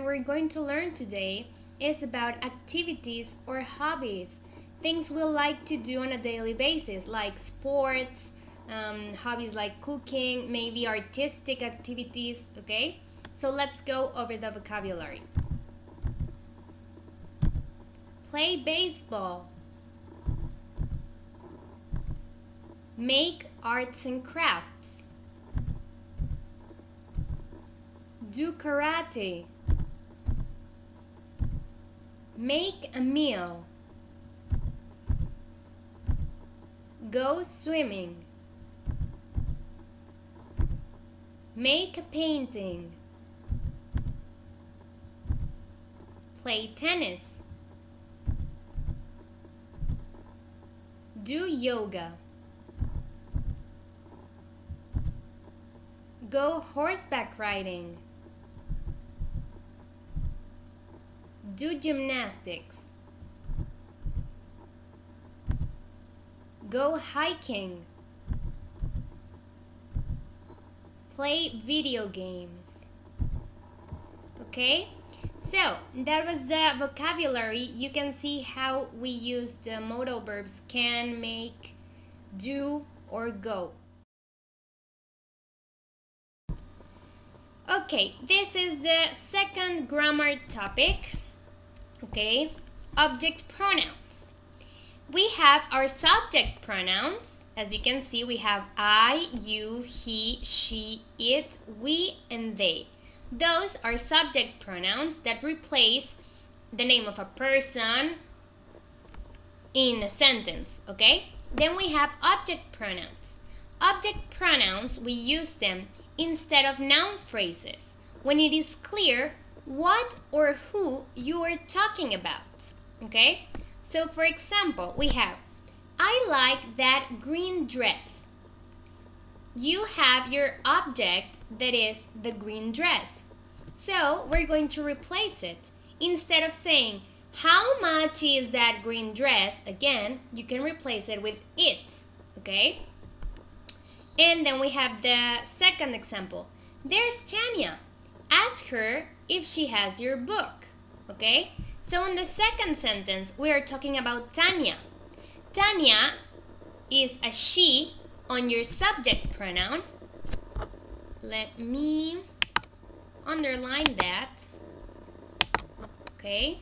we're going to learn today is about activities or hobbies, things we like to do on a daily basis, like sports, um, hobbies like cooking, maybe artistic activities, okay? So let's go over the vocabulary. Play baseball. Make arts and crafts. Do karate. Make a meal. Go swimming. Make a painting. Play tennis. Do yoga. Go horseback riding. Do gymnastics. Go hiking. Play video games. Okay? So, that was the vocabulary. You can see how we use the modal verbs can, make, do, or go. Okay, this is the second grammar topic. Okay, object pronouns. We have our subject pronouns. As you can see, we have I, you, he, she, it, we, and they. Those are subject pronouns that replace the name of a person in a sentence, okay? Then we have object pronouns. Object pronouns, we use them instead of noun phrases when it is clear what or who you are talking about. Okay? So, for example, we have I like that green dress. You have your object that is the green dress. So, we're going to replace it. Instead of saying, How much is that green dress? Again, you can replace it with it. Okay? And then we have the second example. There's Tanya. Ask her if she has your book. Okay? So in the second sentence, we are talking about Tanya. Tanya is a she on your subject pronoun. Let me underline that. Okay?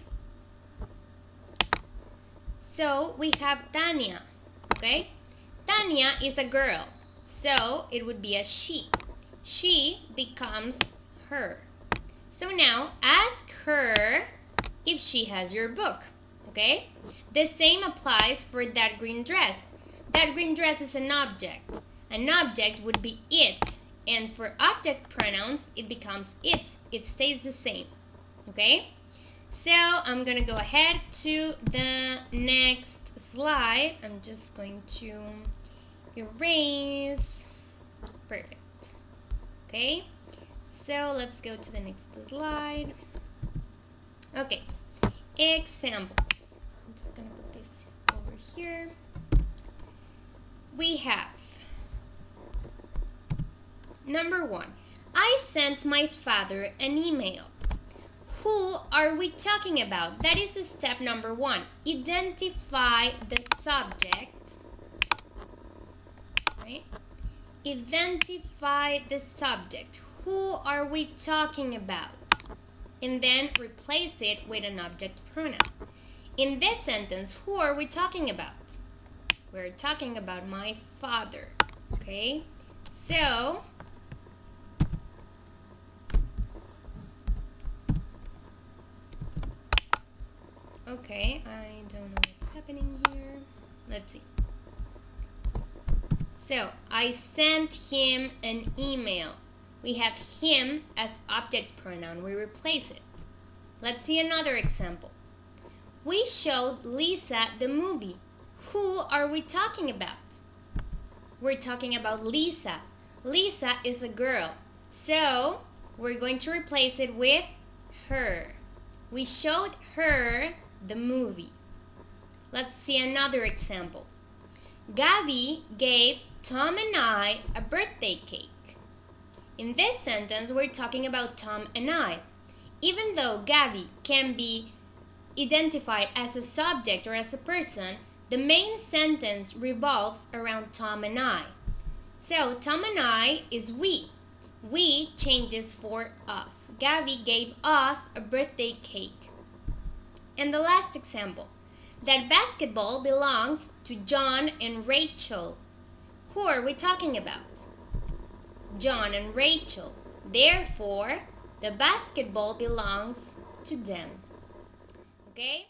So we have Tanya. Okay? Tanya is a girl. So it would be a she. She becomes her. So now ask her if she has your book. Okay? The same applies for that green dress. That green dress is an object. An object would be it. And for object pronouns, it becomes it. It stays the same. Okay? So I'm to go ahead to the next slide. I'm just going to erase. Perfect. Okay, so let's go to the next slide. Okay, examples. I'm just gonna put this over here. We have number one. I sent my father an email. Who are we talking about? That is step number one. Identify the subject right? Identify the subject. Who are we talking about? And then replace it with an object pronoun. In this sentence, who are we talking about? We're talking about my father. Okay? So, okay, I don't know what's happening here. Let's see. So I sent him an email. We have him as object pronoun. We replace it. Let's see another example. We showed Lisa the movie. Who are we talking about? We're talking about Lisa. Lisa is a girl. So we're going to replace it with her. We showed her the movie. Let's see another example. Gabby gave Tom and I a birthday cake. In this sentence, we're talking about Tom and I. even though Gavi can be identified as a subject or as a person, the main sentence revolves around Tom and I. So Tom and I is we. We changes for us. Gavi gave us a birthday cake. And the last example. That basketball belongs to John and Rachel. Who are we talking about? John and Rachel. Therefore, the basketball belongs to them. Okay?